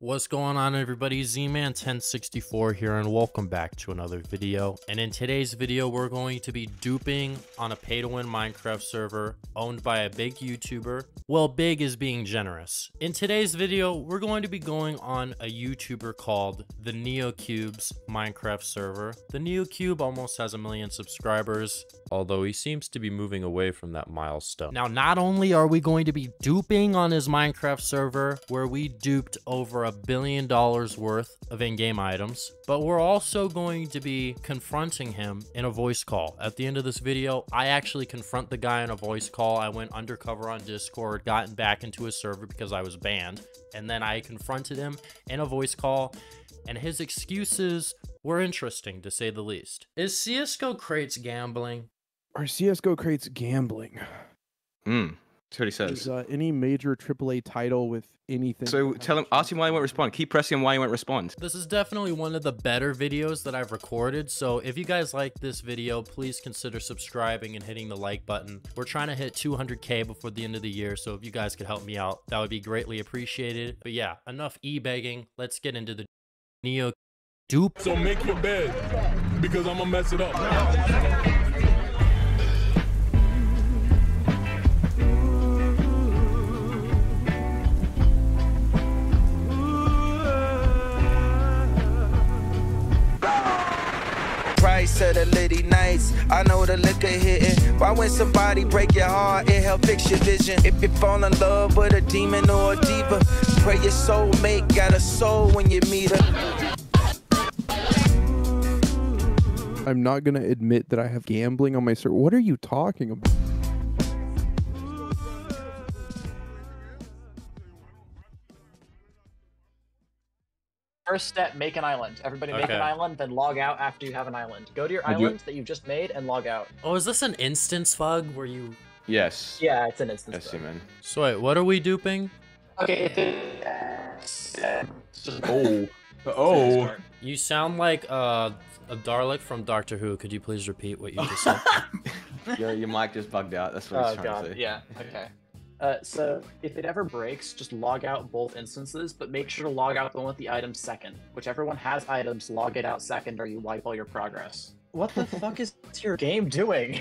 What's going on everybody, Z-Man1064 here and welcome back to another video. And in today's video, we're going to be duping on a pay-to-win Minecraft server owned by a big YouTuber. Well, big is being generous. In today's video, we're going to be going on a YouTuber called the NeoCubest's Minecraft server. The NeoCube almost has a million subscribers, although he seems to be moving away from that milestone. Now, not only are we going to be duping on his Minecraft server, where we duped over a billion dollars worth of in-game items, but we're also going to be confronting him in a voice call. At the end of this video, I actually confront the guy in a voice call. I went undercover on Discord, gotten back into his server because I was banned, and then I confronted him in a voice call, and his excuses were interesting to say the least. Is CSGO crates gambling? Are CSGO crates gambling? Hmm. That's what he says. Is uh, any major AAA title with anything? So tell him, ask him why he won't respond. Keep pressing him why he won't respond. This is definitely one of the better videos that I've recorded. So if you guys like this video, please consider subscribing and hitting the like button. We're trying to hit 200k before the end of the year. So if you guys could help me out, that would be greatly appreciated. But yeah, enough e-begging. Let's get into the Neo dupe. So make your bed because I'm gonna mess it up. Price of the litty nights. I know the liquor hitting. Why when somebody break your heart, it help fix your vision. If you fall in love with a demon or a diva, pray your soulmate got a soul when you meet her. I'm not gonna admit that I have gambling on my server. What are you talking about? First step, make an island. Everybody make Okay. an island, then log out after you have an island. Go to your I do- island that you've just made and log out. Oh, is this an instance bug where you... Yes. Yeah, it's an instance. Yes, bug. man. So wait, what are we duping? Okay, if it... Oh. Oh. You sound like uh, a Dalek from Doctor Who. Could you please repeat what you just said? your, your mic just bugged out. That's what Oh he's trying god, to say. yeah, okay. Uh, so if it ever breaks, just log out both instances, but make sure to log out the one with the items second. Whichever one has items, log it out second, or you wipe all your progress. What the fuck is your game doing?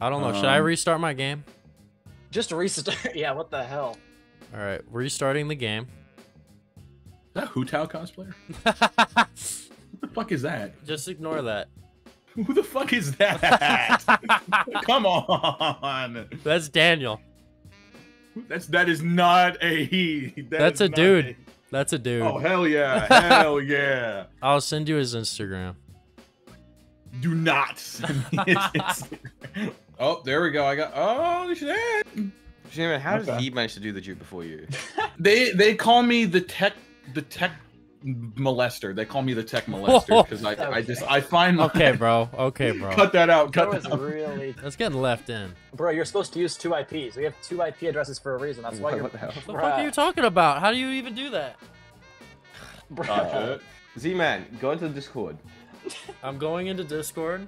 I don't know. Should I Um, restart my game? Just restart. yeah, what the hell? All right, restarting the game. Is that Hu Tao cosplayer? What the fuck is that? Just ignore that. Who the fuck is that? Come on. That's Daniel. That's that is not a he. That That's a not dude. That's a dude. Oh hell yeah. hell yeah. I'll send you his Instagram. Do not send me his Instagram. Oh, there we go. I got oh shit. Jimmy, how does he manage to do the juke before you? They they call me the tech the tech molester. They call me the tech molester because I, I just I find my, Okay, bro. Okay, bro. cut that out. Cut was that out. really That's getting left in. Bro, you're supposed to use two IPs. We have two IP addresses for a reason. That's why What- you're. what the hell? What the fuck are you talking about? How do you even do that? Bro. Oh. Z-Man, go into the Discord. I'm going into Discord.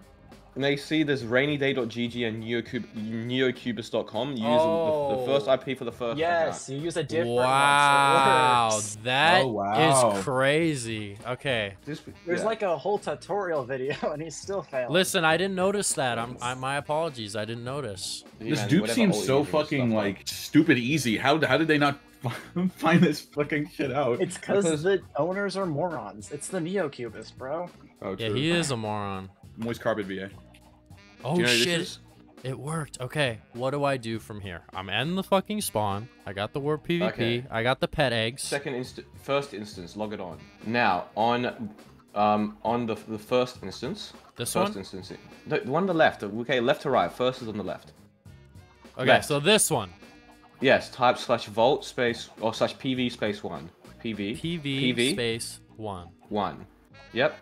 And they see this rainyday.gg and neocub neocubus.com. Use the, the Oh. first IP for the first Yes, you use a different Wow, one. So it works. that is Oh, wow. crazy. Okay. This, There's yeah. like a whole tutorial video, and he's still failing. listen, I didn't notice that. I'm, I, my apologies. I didn't notice. This Z-Man, dupe seems so fucking stuff like stupid easy. How how did they not find this fucking shit out? It's because Because- the owners are morons. It's the NeoCubest, bro. oh, Yeah, he is a moron. Moist Carbon VA. Oh you know shit! It worked. Okay, what do I do from here? I'm in the fucking spawn. I got the warp PvP. Okay. I got the pet eggs. Second instance, first instance, log it on. Now on, um, on the the first instance. This first one? instance. No, the one on the left. Okay, left to right. First is on the left. Okay, left. so this one. Yes. Type slash vault space or slash pv space one. PV. PV, PV space one. one. Yep.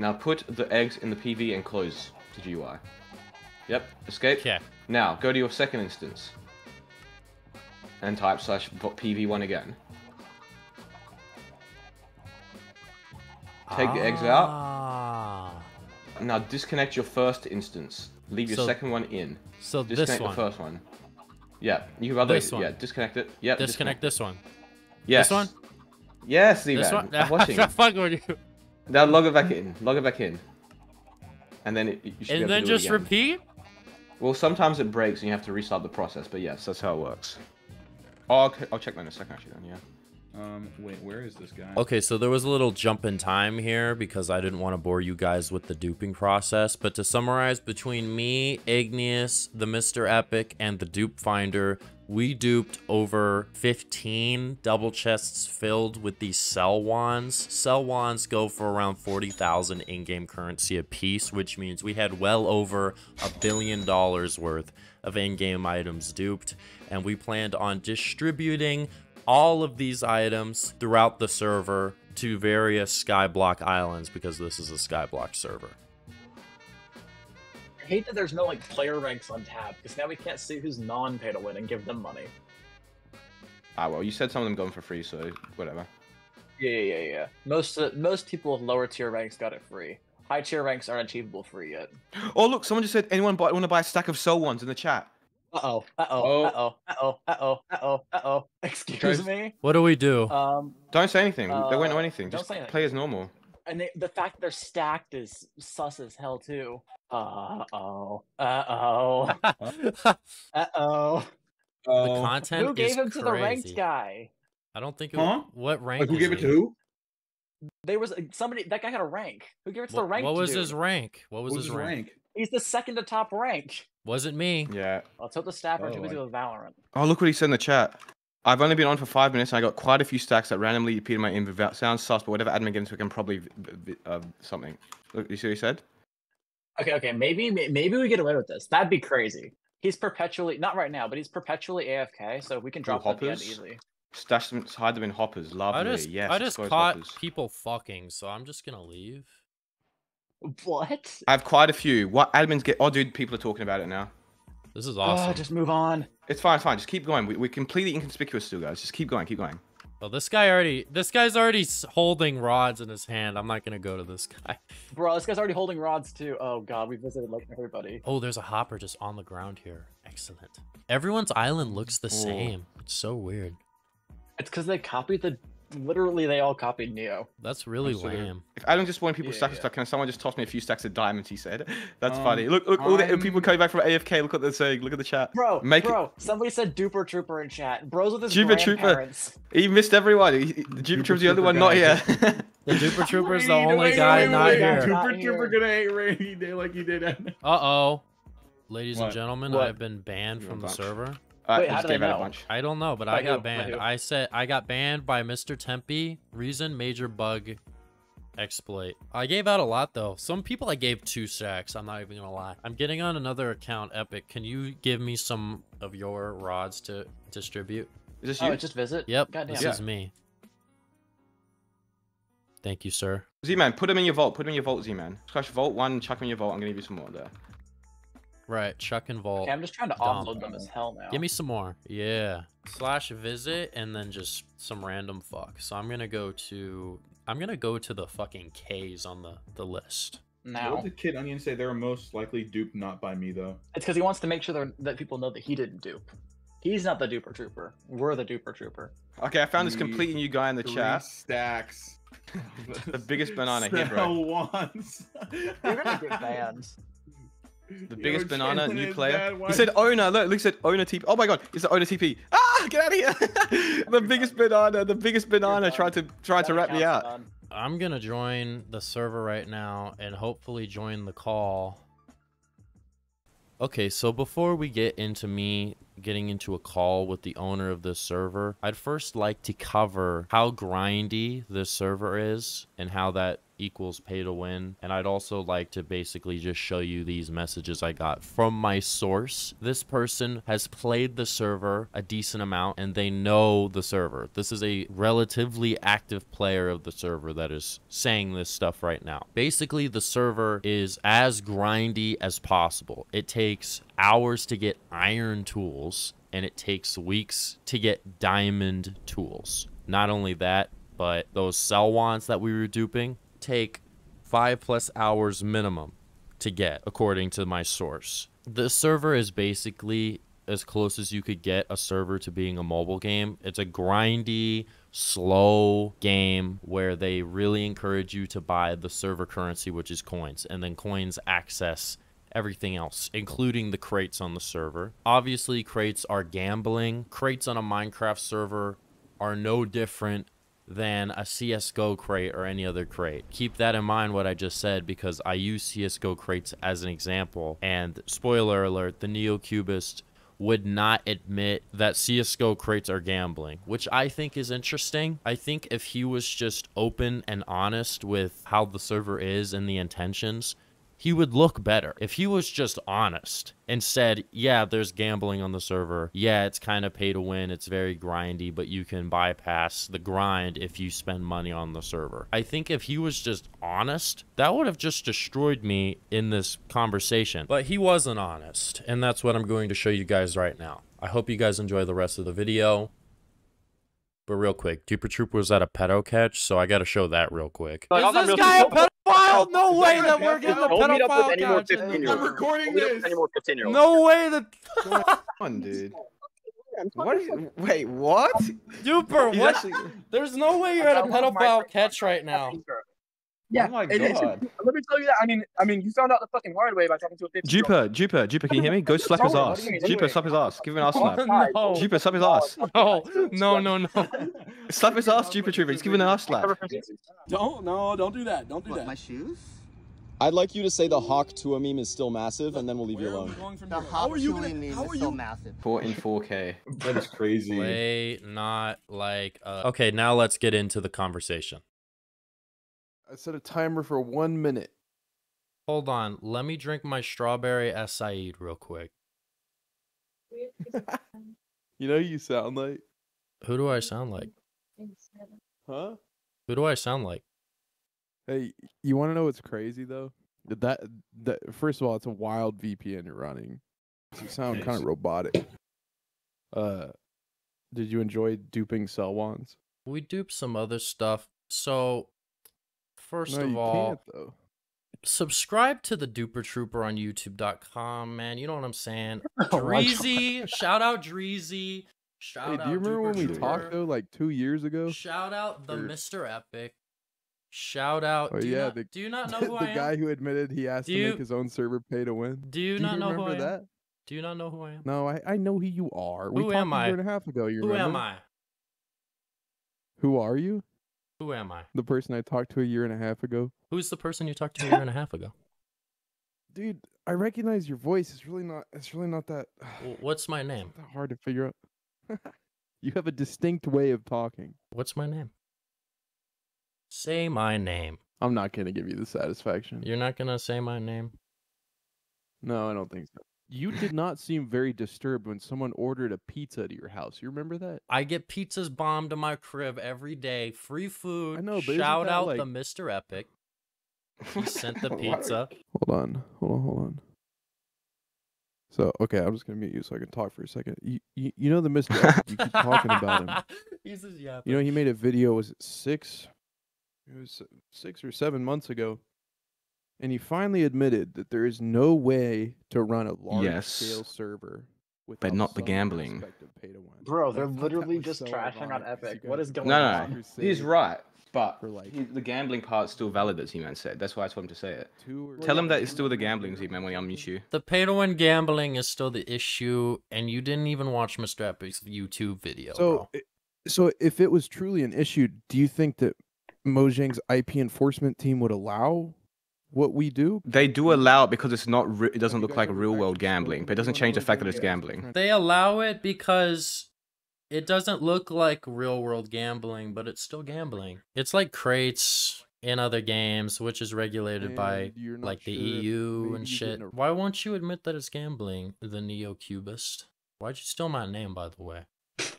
Now put the eggs in the PV and close the GUI. Yep. Escape. Okay. Now go to your second instance. And type slash PV1 again. Take the eggs out. Ah. Now disconnect your first instance. Leave your So- second one in. So this Disconnect one. the first one. Yeah, you can other This one. Yeah, disconnect it. Yeah, Disconnect this one. Yes. This one? Yes, This Z-Man. one? I'm watching. I'm fucking with you. Now log it back in. Log it back in. And then it, you should be able And to then do it just again. repeat? Well, sometimes it breaks and you have to restart the process, but yes, that's how it works. Oh, I'll, I'll check that in a second, actually, then, yeah. Um, wait, where is this guy? Okay, so there was a little jump in time here because I didn't want to bore you guys with the duping process. But to summarize, between me, Igneous, the Mr. Epic, and the Dupe Finder, we duped over 15 double chests filled with these cell wands. Cell wands go for around 40,000 in-game currency a piece, which means we had well over a billion dollars worth of in-game items duped. And we planned on distributing all of these items throughout the server to various Skyblock islands because this is a Skyblock server. I hate that there's no like player ranks on tab because now we can't see who's non-pay to win and give them money. Ah, well, you said some of them going for free, so whatever. Yeah, yeah, yeah, yeah. Most uh, most people with lower tier ranks got it free. High tier ranks aren't achievable free yet. Oh, look, someone just said, anyone buy, want to buy a stack of soul ones in the chat? Uh oh. Uh Oh. Uh oh. Uh oh. Uh oh. Uh oh. Uh oh. Excuse me. What do we do? Um, Don't say anything. they won't know Uh, anything. don't Just say anything. play as normal. and they, the fact that they're stacked is sus as hell too. Uh oh. Uh oh. Uh oh. the content Who gave is him to the ranked guy? I don't think it Huh? what rank like who is gave it he? to who? There was somebody. That guy had a rank. Who gave it to the What, ranked what was dude? his rank? What was What was his his rank? rank? He's the second to top rank. Wasn't me. Yeah. Let's hope the staff are Oh, too busy I- with Valorant. Oh, look what he said in the chat. I've only been on for five minutes and I got quite a few stacks that randomly appeared in my inventory. That Sounds sus, but whatever admin gets, we can probably v- v- uh, something. Look, you see what he said? Okay, okay, maybe maybe we get away with this. That'd be crazy. He's perpetually not right now, but he's perpetually AFK, so we can drop that at the end hoppers? easily. Stash them, hide them in hoppers. Lovely. I just yes. I just caught hoppers. people fucking, so I'm just gonna leave. What? I have quite a few. What admins get? Oh, dude, people are talking about it now. This is Oh, awesome. just move on. It's fine, it's fine. Just keep going. We, we're completely inconspicuous still, guys. Just keep going, keep going. Well, this guy already this guy's already holding rods in his hand. I'm not gonna go to this guy. Bro, this guy's already holding rods too. Oh god, we visited like everybody. Oh, there's a hopper just on the ground here. Excellent. Everyone's island looks the Oh. same. It's so weird. It's because they copied the. Literally, they all copied Neo. That's really Absolutely. lame. If Adam just wanted people Yeah, stacks yeah. of stuff, can someone just toss me a few stacks of diamonds? He said. That's Um, funny. Look, look, all the I'm- people coming back from AFK. Look what they're saying. Look at the chat. Bro, Make it- bro, somebody said Duper Trooper in chat. Bros with his Duper Trooper. He missed everyone. He, he- the Duper Duper Trooper's the only Trooper one not guy. here. The Duper Trooper's the only wait, guy wait, not wait, here. Duper Trooper, Trooper here. gonna hate rainy day like he did. Uh oh. Ladies and gentlemen, What? I've been banned from the bunch. server. Uh, Wait, he how just gave out a know? bunch. I don't know, but By I got who? Banned. I said I got banned by Mr. Tempe. Reason major bug exploit. I gave out a lot though. Some people I gave two stacks. I'm not even gonna lie. I'm getting on another account, Epic. Can you give me some of your rods to distribute? Is this Oh, you? just visit. Yep, Goddamn. this Yeah. is me. Thank you, sir. Z-Man, put them in your vault. Put them in your vault, Z-Man. Crash vault one, chuck them in your vault. I'm gonna give you some more there. Right, Chuck and Vault. Okay, I'm just trying to Dumb. offload them as hell now. Give me some more. Yeah. Slash visit and then just some random fuck. So I'm gonna go to I'm gonna go to the fucking K's on the, the list. What now. did Kid Onion say? They were most likely duped not by me though. It's because he wants to make sure that people know that he didn't dupe. He's not the duper trooper. We're the duper trooper. Okay, I found this Three- completely new guy in the Three chat. stacks. The biggest banana here, bro. Sell once. You're gonna get banned. The biggest banana, new player. He said owner. Look, look, said owner TP. Oh my god, it's the owner TP. Ah, get out of here! the biggest banana, the biggest banana done. tried to tried to That rat me out. done. I'm gonna join the server right now and hopefully join the call. Okay, so before we get into me getting into a call with the owner of this server, I'd first like to cover how grindy this server is and how that equals pay to win. And I'd also like to basically just show you these messages I got from my source. This person has played the server a decent amount and they know the server. This is a relatively active player of the server that is saying this stuff right now. Basically, the server is as grindy as possible. It takes hours to get iron tools and it takes weeks to get diamond tools. Not only that, but those cell wands that we were duping take five plus hours minimum to get, according to my source. The server is basically as close as you could get a server to being a mobile game. It's a grindy, slow game where they really encourage you to buy the server currency, which is coins, and then coins access everything else, including the crates on the server. Obviously, crates are gambling. Crates on a Minecraft server are no different than a CSGO crate or any other crate. Keep that in mind what I just said because I use CSGO crates as an example. And spoiler alert, the NeoCubest would not admit that CSGO crates are gambling, which I think is interesting. I think if he was just open and honest with how the server is and the intentions, he would look better if he was just honest and said, Yeah, there's gambling on the server. Yeah, it's kind of pay to win. It's very grindy, but you can bypass the grind if you spend money on the server. I think if he was just honest, that would have just destroyed me in this conversation. But he wasn't honest, and that's what I'm going to show you guys right now. I hope you guys enjoy the rest of the video. But real quick, Duper Troop was at a pedo catch, so I gotta show that real quick. Is not this real- guy a pedophile? No way Don't that we're getting a don't meet up with pedophile any more catch. 15 year I'm olds. recording Don't meet up with this. any more 15 year. No way that Come on, dude. What? Is, wait, what? Duper. What? actually. There's no way you're at a pedophile catch right now. Yeah, Oh my it is. God. Let me tell you that. I mean, I mean, you found out the fucking hard way by talking to a 50 year Juper, Juper, Juper, can you hear me? Go slap his ass. Juper, slap his ass. Give him an ass slap. No. Juper, slap his ass. No, no, no, no. Slap his ass, Juper Trooper. Just give him an ass slap. Don't no, don't do that. Don't do that. My shoes? I'd like you to say the Hawk Tuah meme is still massive, and then we'll leave you Where are we alone. The here? hot How are you gonna? meme How is are so you? massive. Four in 4K. That is crazy. Way not like. Uh... Okay, now let's get into the conversation. I set a timer for one minute. Hold on. Let me drink my strawberry acai real quick. You know who you sound like? Who do I sound like? Huh? Who do I sound like? Hey, you want to know what's crazy though? That that first of all, it's a wild VPN you're running. You sound kind of robotic. Uh, did you enjoy duping cell wands? We duped some other stuff. So, first no, of you all, subscribe to the Duper Trooper on YouTube.com, man. You know what I'm saying? Oh Dreezy, shout out Dreezy. Shout Hey, out do you remember Duper when we Trooper. talked though, like two years ago? Shout out the Or- Mr. Epic. Shout out. Oh do, yeah, not, the, do you not know the who I am? guy who admitted he asked Do to you- make his own server pay to win. do you Do not know who remember I am? that? Do you not know who I am? No, I, I know who you are. We Who talked am a I? year and a half ago. You Who am? I? Who are you? Who am I? The person I talked to a year and a half ago. Who's the person you talked to a year and a half ago? Dude, I recognize your voice. It's really not. It's really not that, W- What's my name? hard to figure out. you have a distinct way of talking. What's my name? Say my name. I'm not gonna give you the satisfaction. You're not gonna say my name? No, I don't think so. You did not seem very disturbed when someone ordered a pizza to your house. You remember that? I get pizzas bombed to my crib every day. Free food. I know, but Shout out like- the Mr. Epic. He sent the pizza. Hold on, hold on, hold on. So okay, I'm just gonna mute you so I can talk for a second. You you, you know the Mr. Epic, you keep talking about him. He's just yapping. You know he made a video. Was it six? It was six or seven months ago, and he finally admitted that there is no way to run a large Yes. scale server But not the gambling. pay to win. Bro, they're that literally was just so trashing on ironic 'cause you Epic. What is going No, on? no, Crusade he's right. But for like he- the gambling part's still valid, as he man said. That's why I told him to say it. Tell him that it's still the gambling, Z man, when he unmute you. The pay to win gambling is still the issue, and you didn't even watch Mr. Epic's YouTube video. So, bro. so if it was truly an issue, do you think that Mojang's IP enforcement team would allow what we do? They do allow it because it's not. Re- it doesn't look like real world gambling, but it doesn't change the fact that it's gambling. They allow it because it doesn't look like real world gambling, but it's still gambling. It's like crates in other games, which is regulated by And you're like the sure if EU and shit. didn't Why won't you admit that it's gambling, the NeoCubest? Why'd you steal my name, by the way?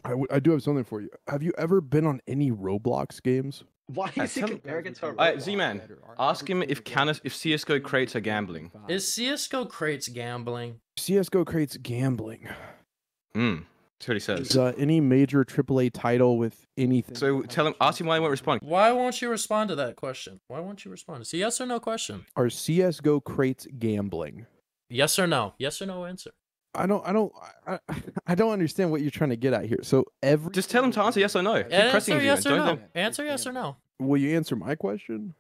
I, w- I do have something for you. Have you ever been on any Roblox games? Why is he tell- comparing it to Alright, Roblox? Z-Man, Ask him if Canis, if CS:GO crates are gambling. Is CS:GO crates gambling? CS:GO creates gambling. Hmm. That's what he says. Is uh, any major AAA title with anything? So tell him, ask him why he won't respond. Why won't you respond to that question? Why won't you respond? It's a yes or no question. Are CS:GO crates gambling? Yes or no? Yes or no answer. I don't, I don't, I, I- I don't understand what you're trying to get at here. So every Just tell him to answer yes or no. Keep pressing Answer him. yes or Don't no. let- Answer yes or no. Will you answer my question?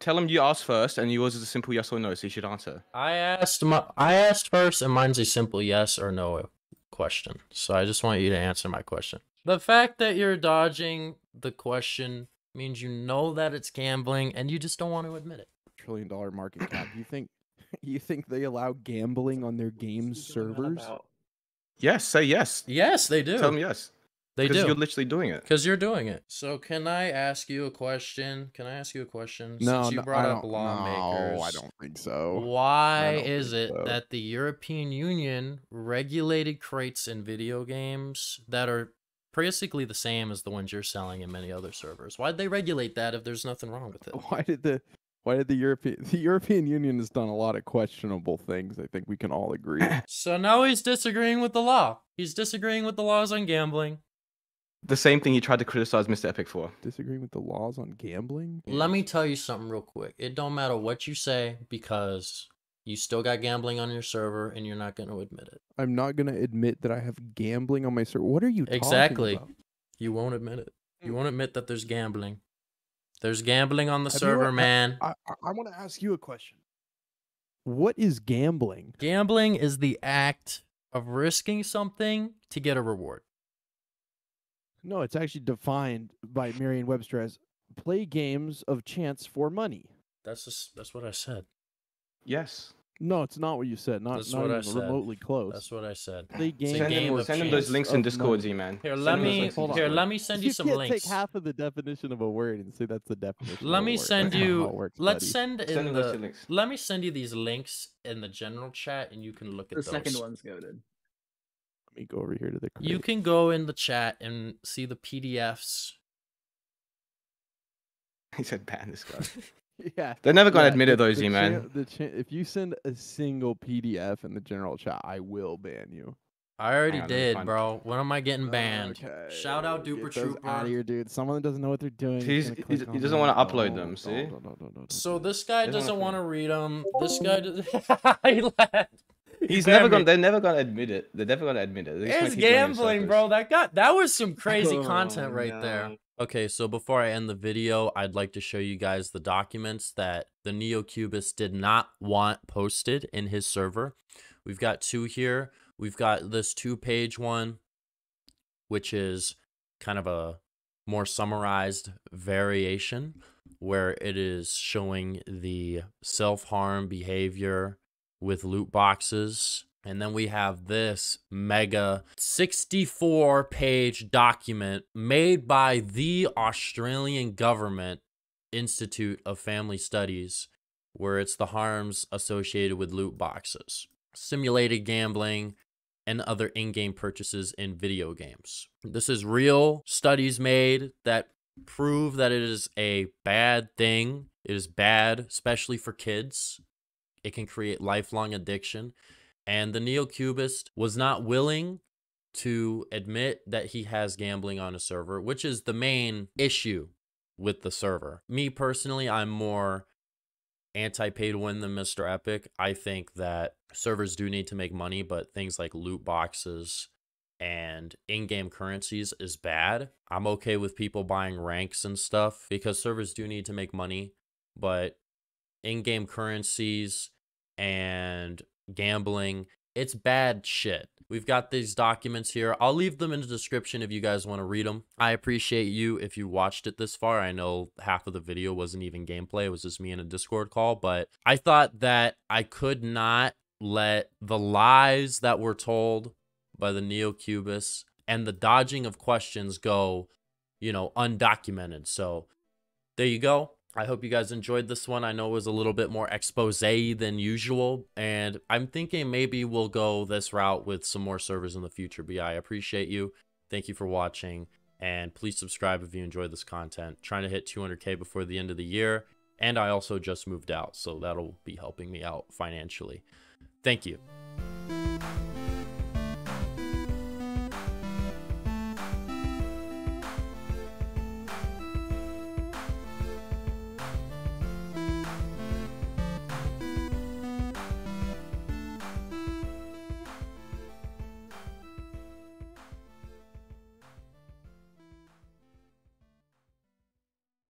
Tell him you asked first, and yours is a simple yes or no, so you should answer. I asked my I asked first, and mine's a simple yes or no question. So I just want you to answer my question. The fact that you're dodging the question means you know that it's gambling, and you just don't want to admit it. Trillion dollar market cap. Do you think, you think they allow gambling on their games servers? Yes, say yes. Yes, they do. Tell him yes. They do. You're literally doing it. Because you're doing it. So can I ask you a question? Can I ask you a question? No, Since you no, brought I up lawmakers. No, I don't think so. Why is it so. that the European Union regulated crates in video games that are basically the same as the ones you're selling in many other servers? Why'd they regulate that if there's nothing wrong with it? Why did the why did the European the European Union has done a lot of questionable things? I think we can all agree. So now he's disagreeing with the law. He's disagreeing with the laws on gambling. The same thing he tried to criticize Mr. Epic for. Disagreeing with the laws on gambling? Let me tell you something real quick. It don't matter what you say because you still got gambling on your server and you're not going to admit it. I'm not gonna admit that I have gambling on my server. What are you talking Exactly. You won't admit it. You hmm. won't admit that there's gambling. There's gambling on the Have server, ever- man. I, I, I want to ask you a question. What is gambling? Gambling is the act of risking something to get a reward. No, it's actually defined by Merriam-Webster as play games of chance for money. That's just that's what I said. Yes. No, it's not what you said. Not, That's not what I even said. remotely close. That's what I said. Play It's a game- Send game him, of send him those links in of Discord, money. Z-Man. Here, let him those me links on. here. Let me send you you some can't links. take half of the definition of a word and say that's the definition. Let of me word. send That's you. works, Let's buddy. send Send in him the. links. Let me send you these links in the general chat, and you can look at The those. second one's goaded. Let me go over here to the. You can go in the chat and see the PDFs. He said ban this guy. Yeah. They're never gonna yeah, admit it though, the Z-Man. chan- The if you send a single PDF in the general chat, I will ban you. I already Hang on, let me did, bro. When am I getting banned? Okay, Shout out get Duper those Out of here, dude. Someone that doesn't know what they're doing. is He's- he- click he on doesn't wanna upload No, them, no, see? no, no, no, no, no, So no. this guy They don't doesn't want wanna read them. This guy does. he laughed. He He's never gonna. They're never gonna admit it. They're never gonna admit it. They're just gonna It's keep going in gambling, bro. That got that was some crazy Oh, content right there. Okay, so before I end the video, I'd like to show you guys the documents that the NeoCubest did not want posted in his server. We've got two here. We've got this two-page one, which is kind of a more summarized variation where it is showing the self-harm behavior with loot boxes. And then we have this mega 64 page document made by the Australian Government Institute of Family Studies, where it's the harms associated with loot boxes, simulated gambling, and other in game purchases in video games. This is real studies made that prove that it is a bad thing. It is bad, especially for kids. It can create lifelong addiction. And the NeoCubest was not willing to admit that he has gambling on a server, which is the main issue with the server. Me personally, I'm more anti pay to win than Mr. Epic. I think that servers do need to make money, but things like loot boxes and in game currencies is bad. I'm okay with people buying ranks and stuff because servers do need to make money, but in game currencies and gambling, it's bad shit. We've got these documents here. I'll leave them in the description if you guys want to read them. I appreciate you if you watched it this far. I know half of the video wasn't even gameplay, it was just me in a Discord call, but I thought that I could not let the lies that were told by the NeoCubests and the dodging of questions go, you know, undocumented. So there you go. I hope you guys enjoyed this one. I know it was a little bit more expose than usual, and I'm thinking maybe we'll go this route with some more servers in the future. But yeah, I appreciate you. Thank you for watching, and please subscribe if you enjoyed this content. Trying to hit 200k before the end of the year, and I also just moved out, so that'll be helping me out financially. Thank you.